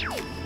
Tchau.